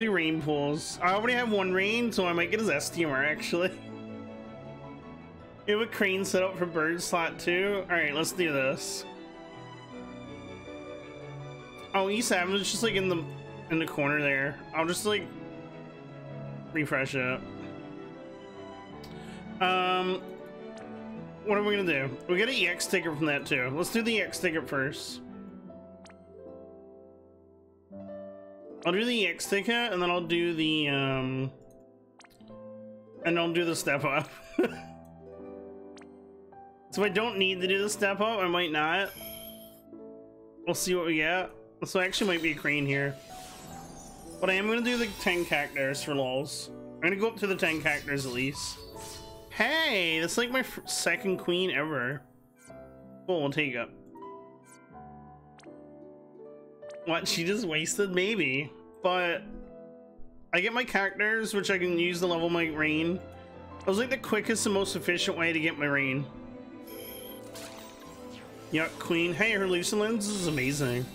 do rain pools. I already have one rain, so I might get his STMR actually. We have a crane set up for bird slot too? Alright, let's do this. Oh, E7 is just like in the in the corner there. I'll just like refresh it. Um what are we gonna do? We got an EX ticket from that too. Let's do the EX ticket first. I'll do the X ticket and then I'll do the um and I'll do the step up. so I don't need to do the step up, I might not. We'll see what we get. So I actually might be a crane here. But I am gonna do the 10 characters for lols. I'm gonna go up to the 10 characters at least. Hey, that's like my second queen ever. Cool, we'll take up. What, she just wasted? Maybe but I get my characters, which I can use to level my rain. That was like the quickest and most efficient way to get my rain. Yuck, Queen. Hey, her Lucid Lens is amazing.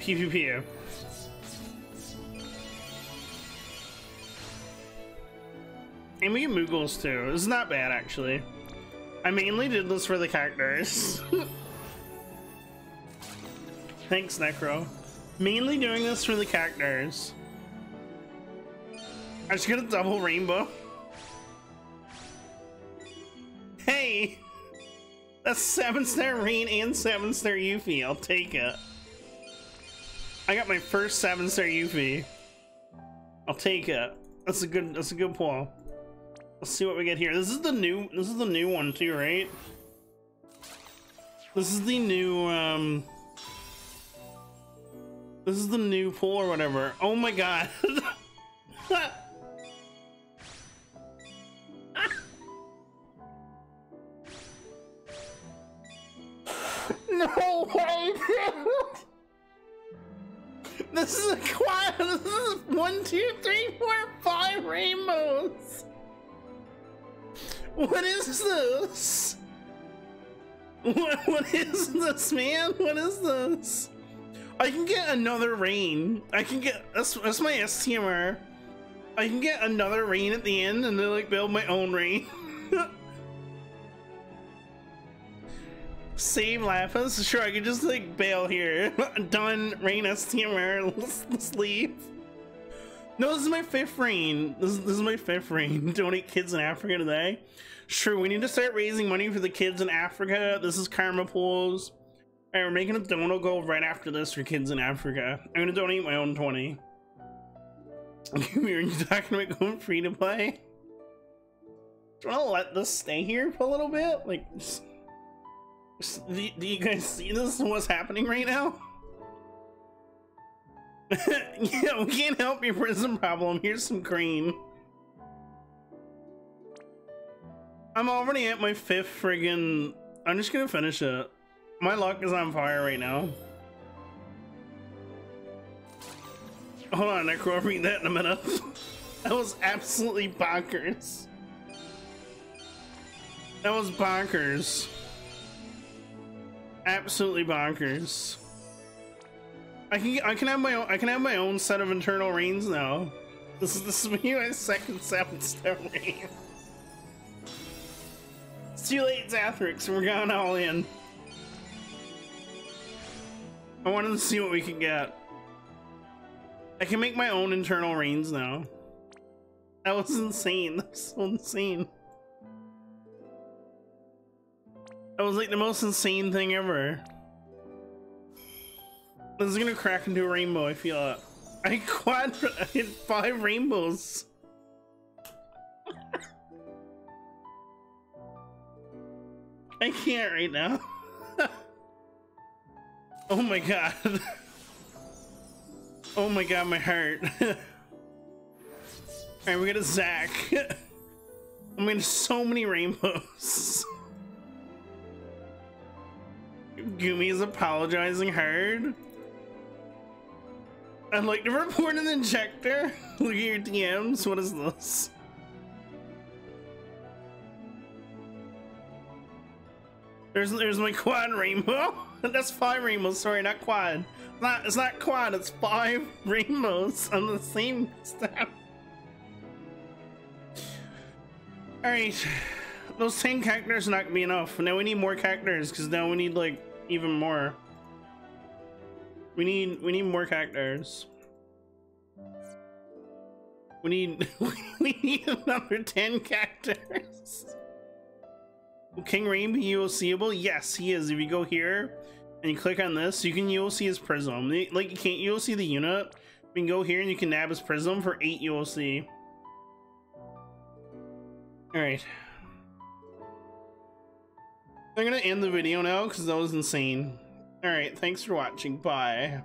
PvP. And we get Moogles too. It's not bad actually. I mainly did this for the characters. Thanks, Necro. Mainly doing this for the characters. I just got a double rainbow. Hey! That's seven star rain and seven star Yuffie. I'll take it. I got my first seven star Yuffie. I'll take it. That's a good that's a good pull. Let's see what we get here. This is the new this is the new one too, right? This is the new um this is the new pool or whatever. Oh my god. no way, dude. This is a quad. This is one, two, three, four, five rainbows. What is this? What, what is this, man? What is this? I can get another rain. I can get, that's, that's my STMR. I can get another rain at the end and then like build my own rain. Save Lapis? Sure, I could just like bail here. Done, rain STMR, let's, let's leave. No, this is my fifth rain. This, this is my fifth rain. Donate kids in Africa today. Sure, we need to start raising money for the kids in Africa. This is Karma Pools. Alright, we're making a donut goal right after this for kids in Africa. I'm gonna donate my own 20. We're talking about going free to play? Do you wanna let this stay here for a little bit? Like, just, just, do, do you guys see this and what's happening right now? yeah, we can't help your prison problem. Here's some cream. I'm already at my fifth friggin'... I'm just gonna finish it. My luck is on fire right now. Hold on, Necro, I'll read that in a minute. that was absolutely bonkers. That was bonkers. Absolutely bonkers. I can I can have my own I can have my own set of internal reins now. This is this is my second seven star rain. It's too late, Zathrix, we're going all in. I wanted to see what we could get. I can make my own internal reins now. That was insane. That's so insane. That was like the most insane thing ever. This is gonna crack into a rainbow, I feel it. I quadra I hit five rainbows. I can't right now. Oh my god. oh my god, my heart. Alright, we got a Zack. I mean, so many rainbows. Gumi is apologizing hard. I'd like to report an injector. Look at your DMs. What is this? There's there's my quad rainbow. That's five rainbows. Sorry, not quad. It's not it's not quad. It's five rainbows on the same step. All right, those ten characters are not gonna be enough. Now we need more characters because now we need like even more. We need we need more characters. We need we need another ten characters. King Rain be UOCable? Yes, he is. If you go here and you click on this, you can UOC his prism. Like you can't UOC the unit. You can go here and you can nab his prism for 8 UOC. Alright. I'm gonna end the video now because that was insane. Alright, thanks for watching. Bye.